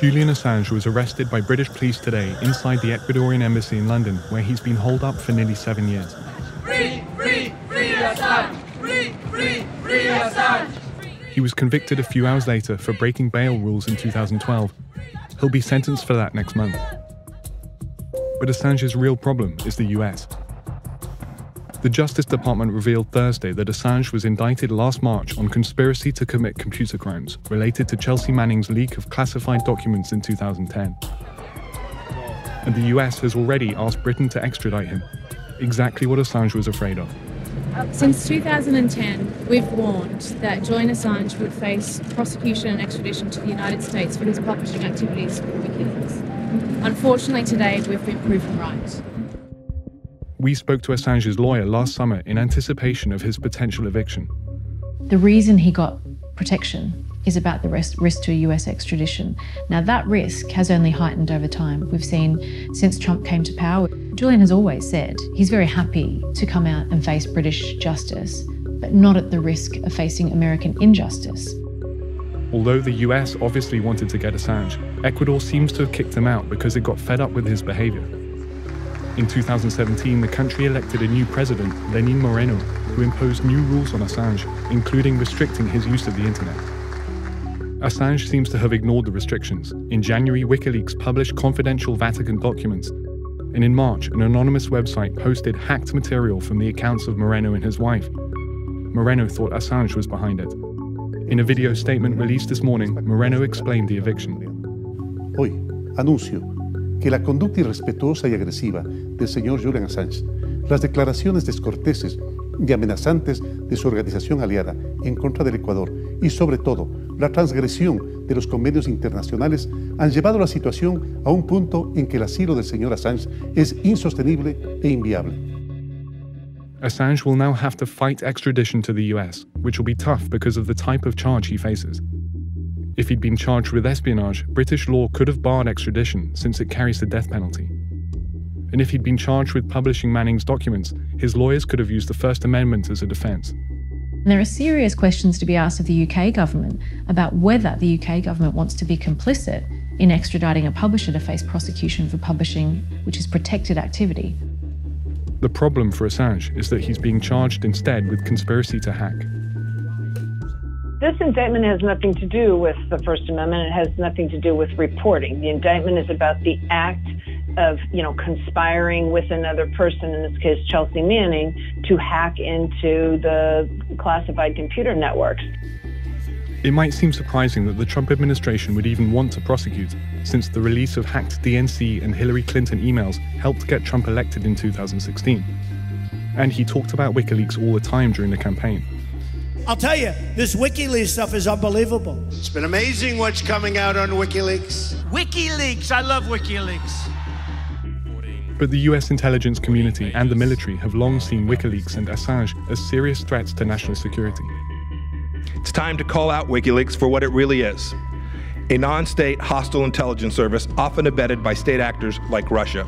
Julian Assange was arrested by British police today inside the Ecuadorian embassy in London, where he's been holed up for nearly seven years. Free, free, free Assange! Free, free, free Assange! He was convicted a few hours later for breaking bail rules in 2012. He'll be sentenced for that next month. But Assange's real problem is the US. The Justice Department revealed Thursday that Assange was indicted last March on conspiracy to commit computer crimes related to Chelsea Manning's leak of classified documents in 2010. And the US has already asked Britain to extradite him, exactly what Assange was afraid of. Since 2010, we've warned that Julian Assange would face prosecution and extradition to the United States for his publishing activities for WikiLeaks. Unfortunately, today we've been proven right. We spoke to Assange's lawyer last summer in anticipation of his potential eviction. The reason he got protection is about the risk, risk to a US extradition. Now, that risk has only heightened over time. We've seen since Trump came to power, Julian has always said he's very happy to come out and face British justice, but not at the risk of facing American injustice. Although the US obviously wanted to get Assange, Ecuador seems to have kicked him out because it got fed up with his behavior. In 2017, the country elected a new president, Lenin Moreno, who imposed new rules on Assange, including restricting his use of the internet. Assange seems to have ignored the restrictions. In January, WikiLeaks published confidential Vatican documents. And in March, an anonymous website posted hacked material from the accounts of Moreno and his wife. Moreno thought Assange was behind it. In a video statement released this morning, Moreno explained the eviction. Hoy anuncio que la conducta irrespetuosa y agresiva del señor Julian Assange, las declaraciones descorteses y amenazantes de su organización aliada en contra del Ecuador y sobre todo la transgresión de los convenios internacionales han llevado la situación a un punto en que el asilo del señor Assange es insostenible e inviable. Assange will now have to fight extradition to the US, which will be tough because of the type of charge he faces. If he'd been charged with espionage, British law could have barred extradition since it carries the death penalty. And if he'd been charged with publishing Manning's documents, his lawyers could have used the First Amendment as a defence. There are serious questions to be asked of the UK government about whether the UK government wants to be complicit in extraditing a publisher to face prosecution for publishing, which is protected activity. The problem for Assange is that he's being charged instead with conspiracy to hack. This indictment has nothing to do with the First Amendment. It has nothing to do with reporting. The indictment is about the act of, you know, conspiring with another person, in this case Chelsea Manning, to hack into the classified computer networks. It might seem surprising that the Trump administration would even want to prosecute, since the release of hacked DNC and Hillary Clinton emails helped get Trump elected in 2016. And he talked about WikiLeaks all the time during the campaign. I'll tell you, this WikiLeaks stuff is unbelievable. It's been amazing what's coming out on WikiLeaks. WikiLeaks, I love WikiLeaks. But the US intelligence community and the military have long seen WikiLeaks and Assange as serious threats to national security. It's time to call out WikiLeaks for what it really is a non state hostile intelligence service, often abetted by state actors like Russia.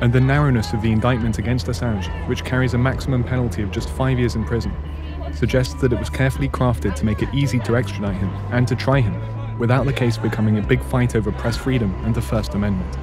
And the narrowness of the indictment against Assange, which carries a maximum penalty of just five years in prison, suggests that it was carefully crafted to make it easy to extradite him and to try him, without the case becoming a big fight over press freedom and the First Amendment.